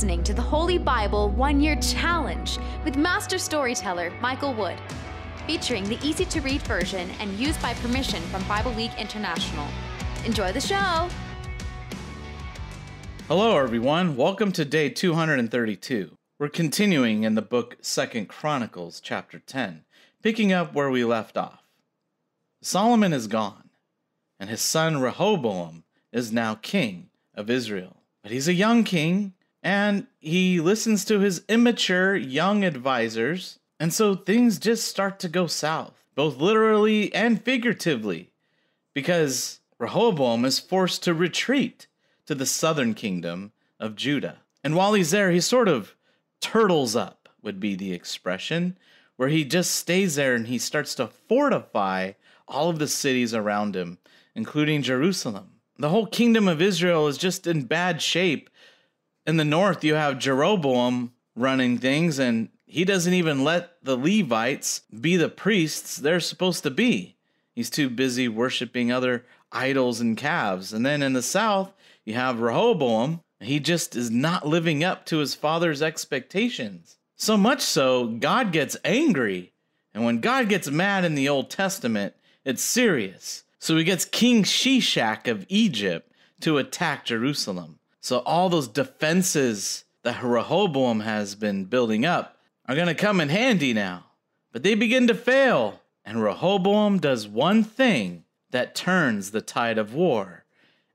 listening to the Holy Bible One Year Challenge with Master Storyteller Michael Wood, featuring the easy to read version and used by permission from Bible League International. Enjoy the show! Hello, everyone. Welcome to day 232. We're continuing in the book Second Chronicles, chapter 10, picking up where we left off. Solomon is gone, and his son Rehoboam is now king of Israel. But he's a young king, and he listens to his immature young advisors, and so things just start to go south, both literally and figuratively, because Rehoboam is forced to retreat to the southern kingdom of Judah. And while he's there, he sort of turtles up, would be the expression, where he just stays there and he starts to fortify all of the cities around him, including Jerusalem the whole kingdom of Israel is just in bad shape. In the north, you have Jeroboam running things, and he doesn't even let the Levites be the priests they're supposed to be. He's too busy worshiping other idols and calves. And then in the south, you have Rehoboam. He just is not living up to his father's expectations. So much so, God gets angry. And when God gets mad in the Old Testament, it's serious. So he gets King Shishak of Egypt to attack Jerusalem. So all those defenses that Rehoboam has been building up are going to come in handy now. But they begin to fail, and Rehoboam does one thing that turns the tide of war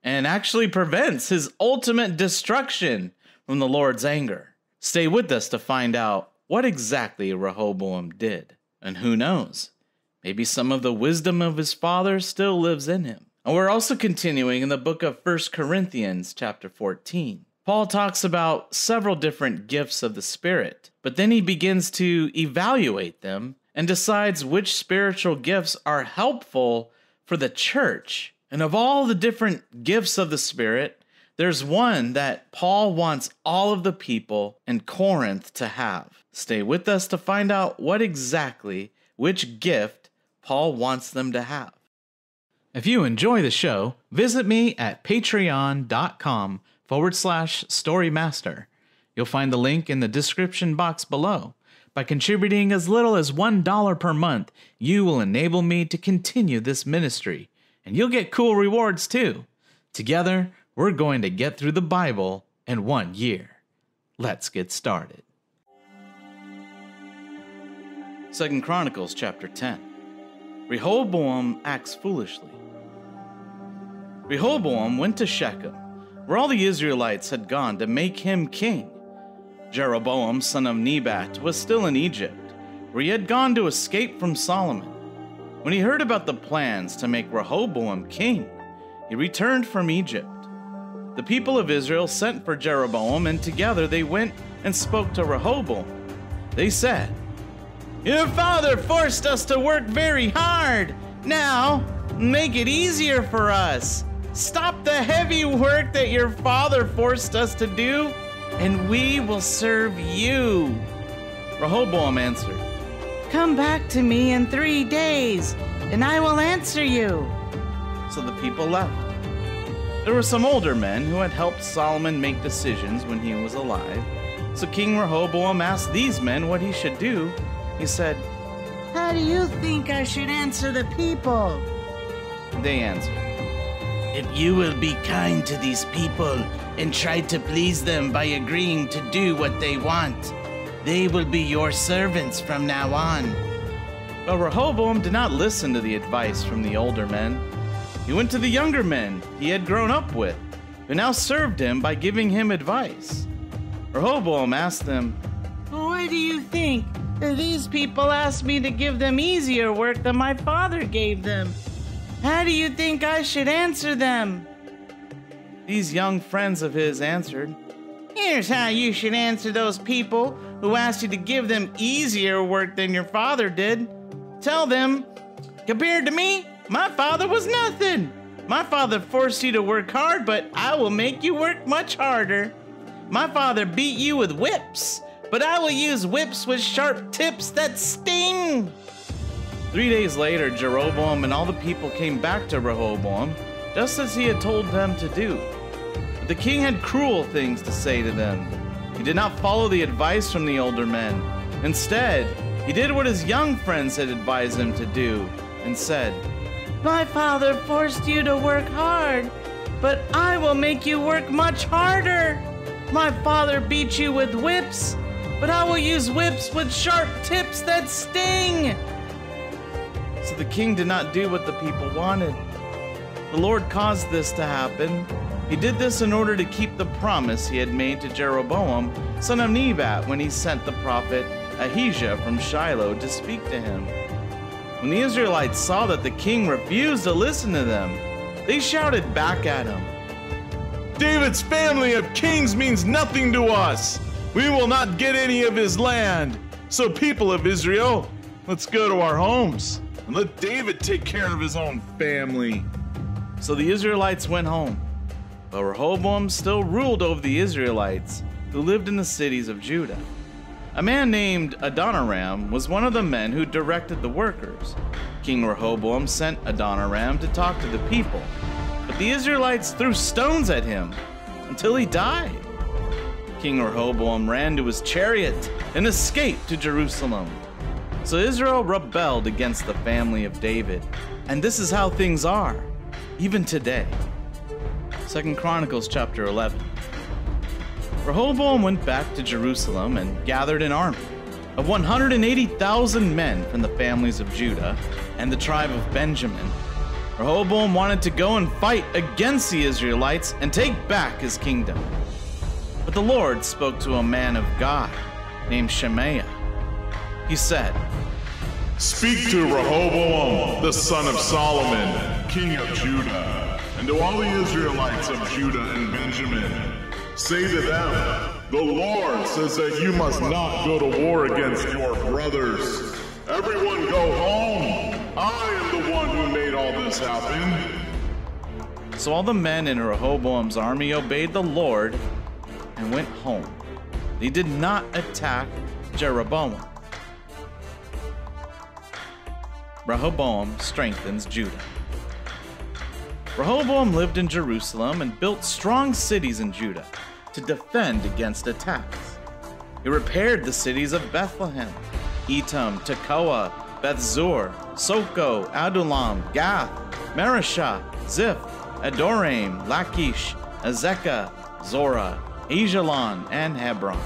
and actually prevents his ultimate destruction from the Lord's anger. Stay with us to find out what exactly Rehoboam did. And who knows? Maybe some of the wisdom of his father still lives in him. And we're also continuing in the book of 1 Corinthians, chapter 14. Paul talks about several different gifts of the Spirit, but then he begins to evaluate them and decides which spiritual gifts are helpful for the church. And of all the different gifts of the Spirit, there's one that Paul wants all of the people in Corinth to have. Stay with us to find out what exactly, which gift Paul wants them to have. If you enjoy the show, visit me at patreon.com forward slash storymaster. You'll find the link in the description box below. By contributing as little as $1 per month, you will enable me to continue this ministry, and you'll get cool rewards too. Together, we're going to get through the Bible in one year. Let's get started. Second Chronicles chapter 10. Rehoboam acts foolishly. Rehoboam went to Shechem, where all the Israelites had gone to make him king. Jeroboam, son of Nebat, was still in Egypt, where he had gone to escape from Solomon. When he heard about the plans to make Rehoboam king, he returned from Egypt. The people of Israel sent for Jeroboam, and together they went and spoke to Rehoboam. They said, your father forced us to work very hard. Now, make it easier for us. Stop the heavy work that your father forced us to do, and we will serve you. Rehoboam answered, Come back to me in three days, and I will answer you. So the people left. There were some older men who had helped Solomon make decisions when he was alive. So King Rehoboam asked these men what he should do he said, How do you think I should answer the people? They answered, If you will be kind to these people and try to please them by agreeing to do what they want, they will be your servants from now on. But Rehoboam did not listen to the advice from the older men. He went to the younger men he had grown up with, who now served him by giving him advice. Rehoboam asked them, What do you think? These people asked me to give them easier work than my father gave them. How do you think I should answer them? These young friends of his answered, Here's how you should answer those people who asked you to give them easier work than your father did. Tell them, compared to me, my father was nothing. My father forced you to work hard, but I will make you work much harder. My father beat you with whips but I will use whips with sharp tips that sting. Three days later, Jeroboam and all the people came back to Rehoboam, just as he had told them to do. But the king had cruel things to say to them. He did not follow the advice from the older men. Instead, he did what his young friends had advised him to do and said, My father forced you to work hard, but I will make you work much harder. My father beat you with whips, but I will use whips with sharp tips that sting. So the king did not do what the people wanted. The Lord caused this to happen. He did this in order to keep the promise he had made to Jeroboam, son of Nebat, when he sent the prophet Ahijah from Shiloh to speak to him. When the Israelites saw that the king refused to listen to them, they shouted back at him David's family of kings means nothing to us. We will not get any of his land. So, people of Israel, let's go to our homes and let David take care of his own family. So the Israelites went home. But Rehoboam still ruled over the Israelites who lived in the cities of Judah. A man named Adoniram was one of the men who directed the workers. King Rehoboam sent Adoniram to talk to the people, but the Israelites threw stones at him until he died. King Rehoboam ran to his chariot and escaped to Jerusalem. So Israel rebelled against the family of David, and this is how things are, even today. Second Chronicles chapter 11. Rehoboam went back to Jerusalem and gathered an army of 180,000 men from the families of Judah and the tribe of Benjamin. Rehoboam wanted to go and fight against the Israelites and take back his kingdom. But the Lord spoke to a man of God named Shemaiah. He said, Speak to Rehoboam, the son of Solomon, king of Judah, and to all the Israelites of Judah and Benjamin. Say to them, The Lord says that you must not go to war against your brothers. Everyone go home. I am the one who made all this happen. So all the men in Rehoboam's army obeyed the Lord and went home. They did not attack Jeroboam. Rehoboam strengthens Judah. Rehoboam lived in Jerusalem and built strong cities in Judah to defend against attacks. He repaired the cities of Bethlehem, Etam, Tekoa, Bethzur, Soko, Adullam, Gath, Mareshah, Ziph, Adoraim, Lachish, Azekah, Zorah, Aijalon, and Hebron.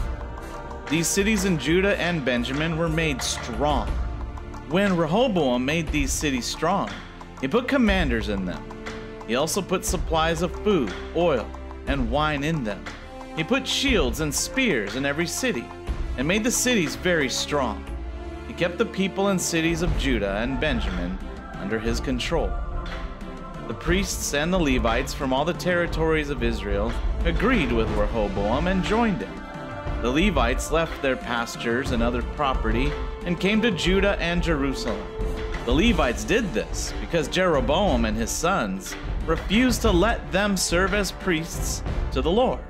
These cities in Judah and Benjamin were made strong. When Rehoboam made these cities strong, he put commanders in them. He also put supplies of food, oil, and wine in them. He put shields and spears in every city, and made the cities very strong. He kept the people and cities of Judah and Benjamin under his control. The priests and the Levites from all the territories of Israel agreed with Rehoboam and joined him. The Levites left their pastures and other property and came to Judah and Jerusalem. The Levites did this because Jeroboam and his sons refused to let them serve as priests to the Lord.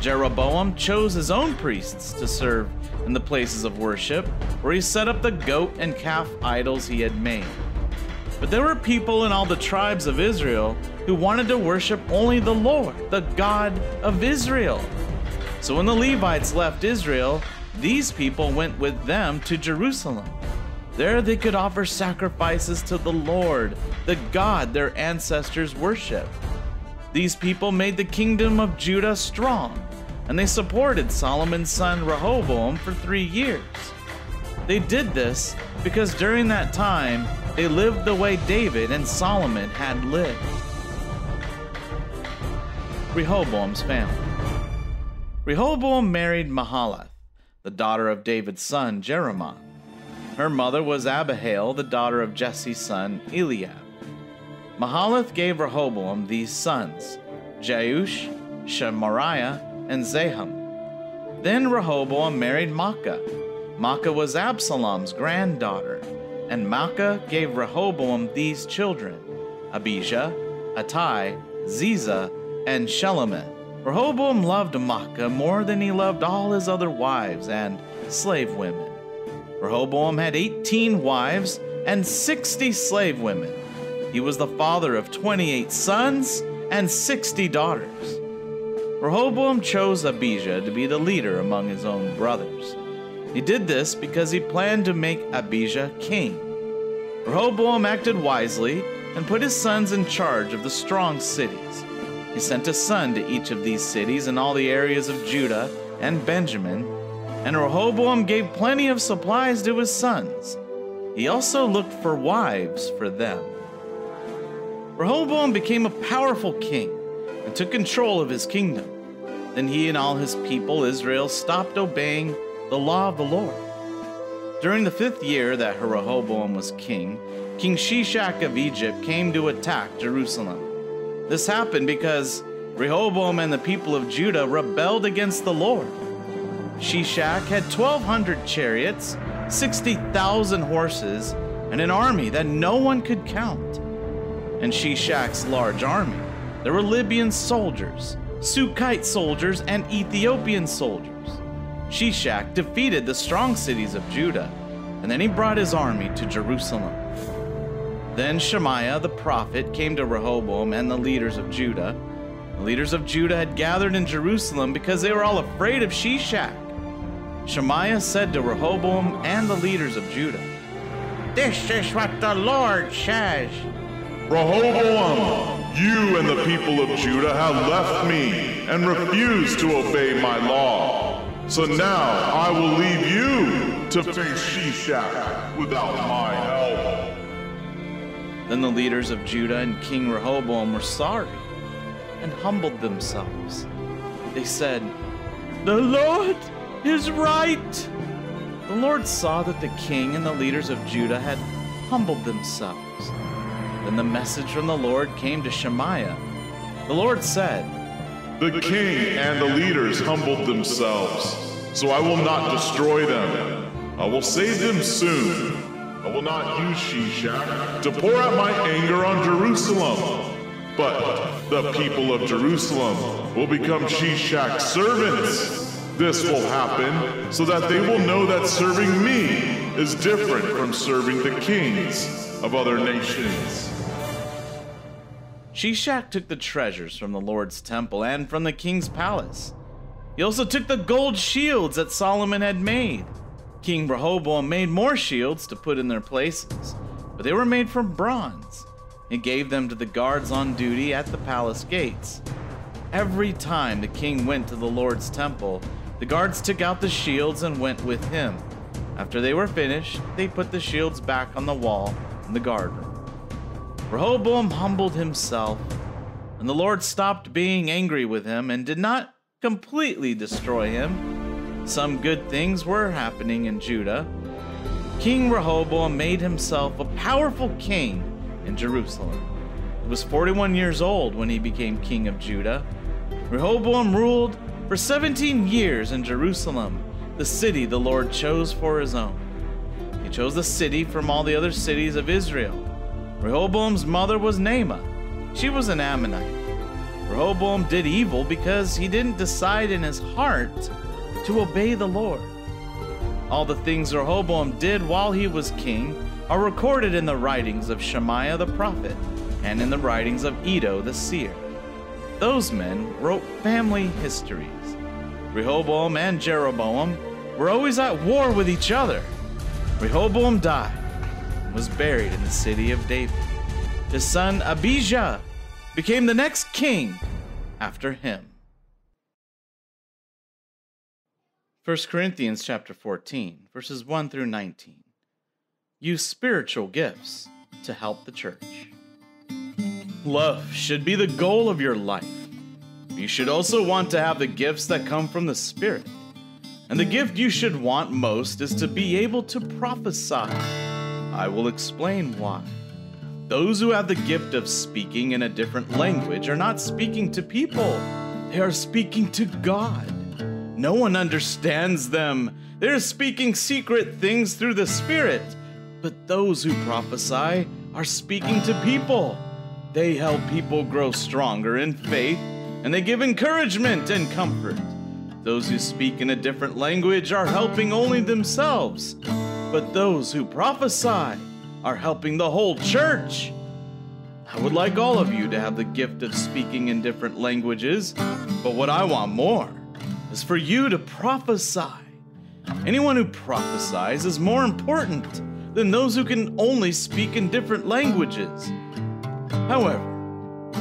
Jeroboam chose his own priests to serve in the places of worship where he set up the goat and calf idols he had made. But there were people in all the tribes of Israel who wanted to worship only the Lord, the God of Israel. So when the Levites left Israel, these people went with them to Jerusalem. There they could offer sacrifices to the Lord, the God their ancestors worshiped. These people made the kingdom of Judah strong, and they supported Solomon's son Rehoboam for three years. They did this because during that time they lived the way David and Solomon had lived. Rehoboam's family. Rehoboam married Mahalath, the daughter of David's son Jerimoth. Her mother was Abihail, the daughter of Jesse's son Eliab. Mahalath gave Rehoboam these sons Jeush, Shemariah, and Zaham. Then Rehoboam married Maacah. Maacah was Absalom's granddaughter, and Maacah gave Rehoboam these children Abijah, Attai, Ziza, and Shelomith. Rehoboam loved Maacah more than he loved all his other wives and slave women. Rehoboam had 18 wives and 60 slave women. He was the father of 28 sons and 60 daughters. Rehoboam chose Abijah to be the leader among his own brothers. He did this because he planned to make Abijah king. Rehoboam acted wisely and put his sons in charge of the strong cities. He sent a son to each of these cities in all the areas of Judah and Benjamin, and Rehoboam gave plenty of supplies to his sons. He also looked for wives for them. Rehoboam became a powerful king and took control of his kingdom. Then he and all his people, Israel, stopped obeying the law of the Lord. During the fifth year that Rehoboam was king, King Shishak of Egypt came to attack Jerusalem. This happened because Rehoboam and the people of Judah rebelled against the Lord. Shishak had 1,200 chariots, 60,000 horses, and an army that no one could count. In Shishak's large army, there were Libyan soldiers, Sukkite soldiers, and Ethiopian soldiers. Shishak defeated the strong cities of Judah, and then he brought his army to Jerusalem. Then Shemaiah the prophet came to Rehoboam and the leaders of Judah. The leaders of Judah had gathered in Jerusalem because they were all afraid of Shishak. Shemaiah said to Rehoboam and the leaders of Judah, This is what the Lord says. Rehoboam, you and the people of Judah have left me and refused to obey my law. So now I will leave you to face Shishak without my help. Then the leaders of Judah and King Rehoboam were sorry and humbled themselves. They said, The Lord is right. The Lord saw that the king and the leaders of Judah had humbled themselves. Then the message from the Lord came to Shemaiah. The Lord said, The king and the leaders humbled themselves, so I will not destroy them. I will save them soon. Not use Shishak to pour out my anger on Jerusalem. But the people of Jerusalem will become Shishak's servants. This will happen so that they will know that serving me is different from serving the kings of other nations. Shishak took the treasures from the Lord's temple and from the king's palace. He also took the gold shields that Solomon had made. King Rehoboam made more shields to put in their places, but they were made from bronze. He gave them to the guards on duty at the palace gates. Every time the king went to the Lord's temple, the guards took out the shields and went with him. After they were finished, they put the shields back on the wall in the guard room. Rehoboam humbled himself, and the Lord stopped being angry with him and did not completely destroy him. Some good things were happening in Judah. King Rehoboam made himself a powerful king in Jerusalem. He was 41 years old when he became king of Judah. Rehoboam ruled for 17 years in Jerusalem, the city the Lord chose for his own. He chose the city from all the other cities of Israel. Rehoboam's mother was Naamah. She was an Ammonite. Rehoboam did evil because he didn't decide in his heart to obey the Lord. All the things Rehoboam did while he was king are recorded in the writings of Shemaiah the prophet and in the writings of Iddo the seer. Those men wrote family histories. Rehoboam and Jeroboam were always at war with each other. Rehoboam died and was buried in the city of David. His son Abijah became the next king after him. 1 Corinthians chapter 14, verses 1 through 19. Use spiritual gifts to help the church. Love should be the goal of your life. You should also want to have the gifts that come from the Spirit. And the gift you should want most is to be able to prophesy. I will explain why. Those who have the gift of speaking in a different language are not speaking to people, they are speaking to God. No one understands them. They are speaking secret things through the Spirit. But those who prophesy are speaking to people. They help people grow stronger in faith, and they give encouragement and comfort. Those who speak in a different language are helping only themselves, but those who prophesy are helping the whole church. I would like all of you to have the gift of speaking in different languages, but what I want more is for you to prophesy. Anyone who prophesies is more important than those who can only speak in different languages. However,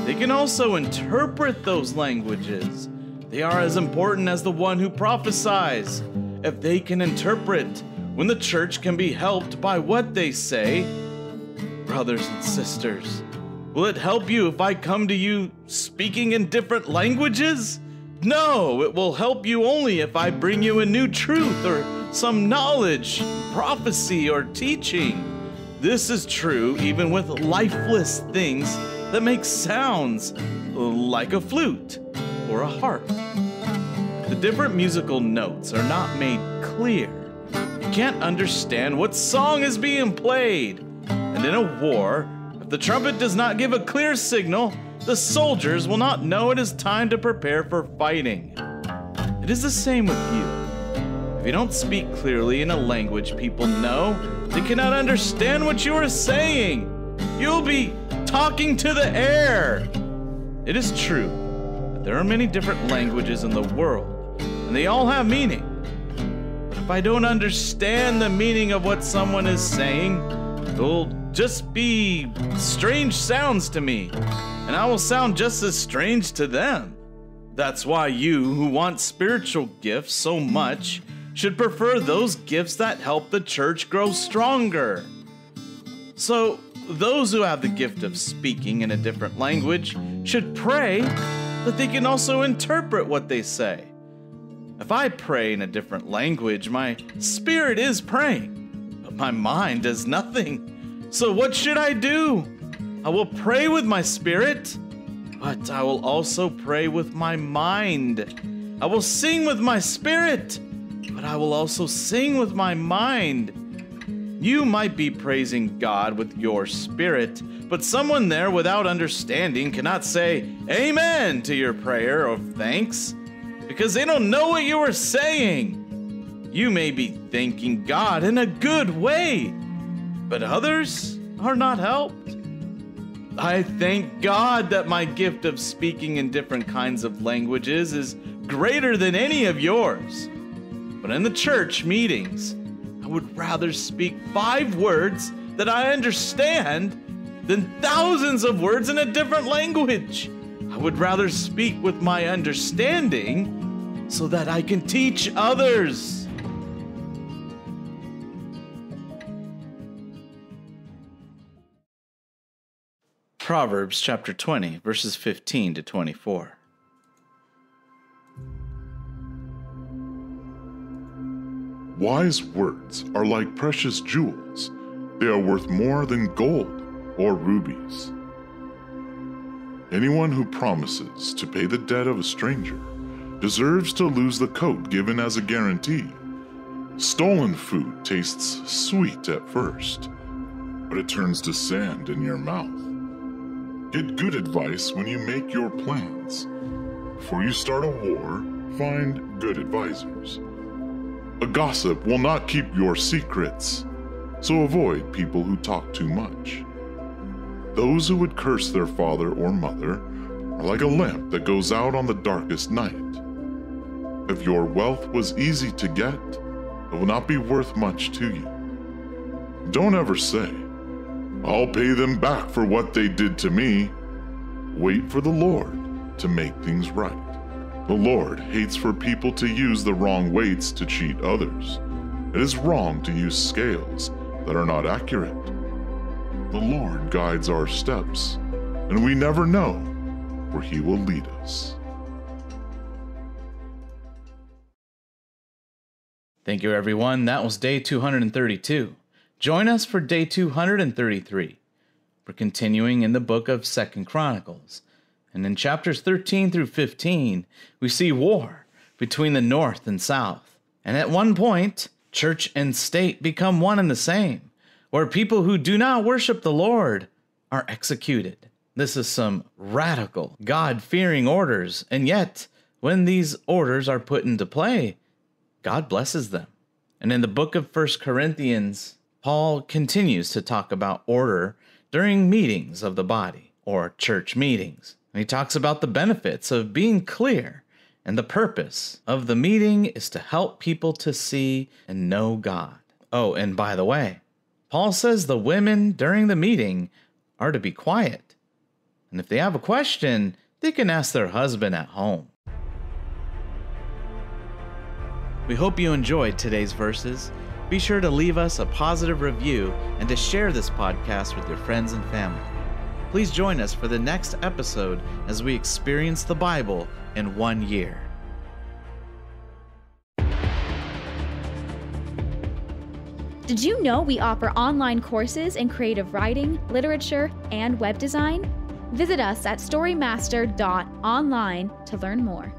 they can also interpret those languages. They are as important as the one who prophesies. If they can interpret, when the church can be helped by what they say, brothers and sisters, will it help you if I come to you speaking in different languages? No, it will help you only if I bring you a new truth or some knowledge, prophecy, or teaching. This is true even with lifeless things that make sounds like a flute or a harp. The different musical notes are not made clear. You can't understand what song is being played. And in a war, if the trumpet does not give a clear signal, the soldiers will not know it is time to prepare for fighting. It is the same with you. If you don't speak clearly in a language people know, they cannot understand what you are saying. You'll be talking to the air. It is true that there are many different languages in the world, and they all have meaning. But if I don't understand the meaning of what someone is saying, it'll just be strange sounds to me, and I will sound just as strange to them. That's why you who want spiritual gifts so much should prefer those gifts that help the church grow stronger. So, those who have the gift of speaking in a different language should pray that they can also interpret what they say. If I pray in a different language, my spirit is praying, but my mind does nothing. So, what should I do? I will pray with my spirit, but I will also pray with my mind. I will sing with my spirit but I will also sing with my mind. You might be praising God with your spirit, but someone there without understanding cannot say amen to your prayer of thanks because they don't know what you are saying. You may be thanking God in a good way, but others are not helped. I thank God that my gift of speaking in different kinds of languages is greater than any of yours. But in the church meetings, I would rather speak five words that I understand than thousands of words in a different language. I would rather speak with my understanding so that I can teach others. Proverbs chapter 20, verses 15 to 24. Wise words are like precious jewels. They are worth more than gold or rubies. Anyone who promises to pay the debt of a stranger deserves to lose the coat given as a guarantee. Stolen food tastes sweet at first, but it turns to sand in your mouth. Get good advice when you make your plans. Before you start a war, find good advisors. A gossip will not keep your secrets, so avoid people who talk too much. Those who would curse their father or mother are like a lamp that goes out on the darkest night. If your wealth was easy to get, it will not be worth much to you. Don't ever say, I'll pay them back for what they did to me. Wait for the Lord to make things right. The Lord hates for people to use the wrong weights to cheat others. It is wrong to use scales that are not accurate. The Lord guides our steps, and we never know where He will lead us. Thank you, everyone. That was day 232. Join us for day 233. We're continuing in the book of Second Chronicles. And in chapters 13 through 15, we see war between the North and South. And at one point, church and state become one and the same, where people who do not worship the Lord are executed. This is some radical, God fearing orders, and yet, when these orders are put into play, God blesses them. And in the book of First Corinthians, Paul continues to talk about order during meetings of the body. or church meetings. And he talks about the benefits of being clear, and the purpose of the meeting is to help people to see and know God. Oh, and by the way, Paul says the women during the meeting are to be quiet. And if they have a question, they can ask their husband at home. We hope you enjoyed today's verses. Be sure to leave us a positive review and to share this podcast with your friends and family. Please join us for the next episode as we experience the Bible in one year. Did you know we offer online courses in creative writing, literature, and web design? Visit us at storymaster.online to learn more.